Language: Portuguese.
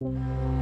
Música